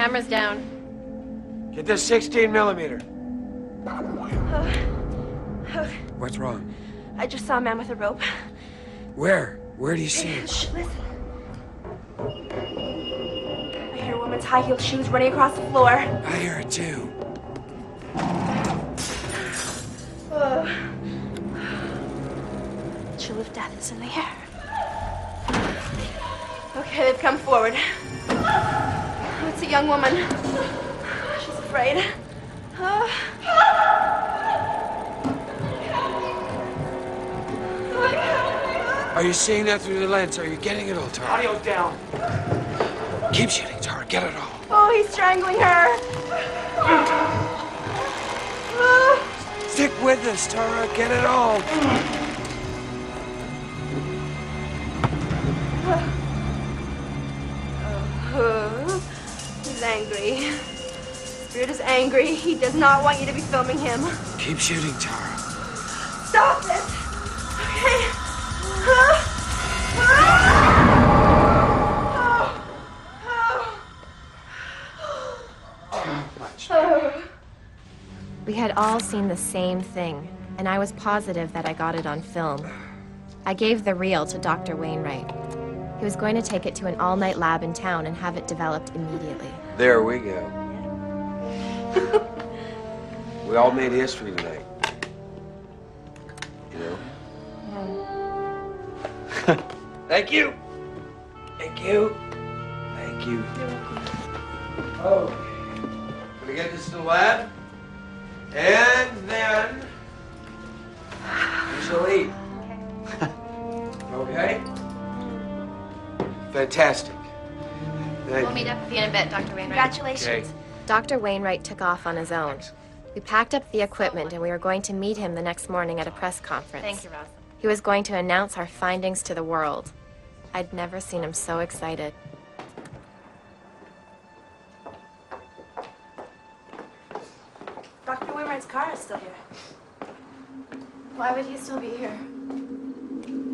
Camera's down. Get this 16 millimeter. Oh, What's wrong? I just saw a man with a rope. Where? Where do you see him? Shh, listen. I hear a woman's high heeled shoes running across the floor. I hear it too. Oh. The Chill of death is in the air. Okay, they've come forward. Young woman. She's afraid. Oh. Are you seeing that through the lens? Are you getting it all, Tara? Audio down. Keep shooting, Tara. Get it all. Oh, he's strangling her. Stick with us, Tara. Get it all. Angry. Spirit is angry. He does not want you to be filming him. Keep shooting, Tara. Stop it! Okay. Oh. We had all seen the same thing, and I was positive that I got it on film. I gave the reel to Dr. Wainwright. He was going to take it to an all night lab in town and have it developed immediately. There we go. we all made history tonight. You know? Thank you. Thank you. Thank you. Okay. We oh. get this to the lab, and then we shall eat. Okay? Fantastic. Thank We'll meet up with you in a bit, Dr. Wainwright. Congratulations. Okay. Dr. Wainwright took off on his own. We packed up the equipment and we were going to meet him the next morning at a press conference. Thank you, Rosa. He was going to announce our findings to the world. I'd never seen him so excited. Dr. Wainwright's car is still here. Why would he still be here?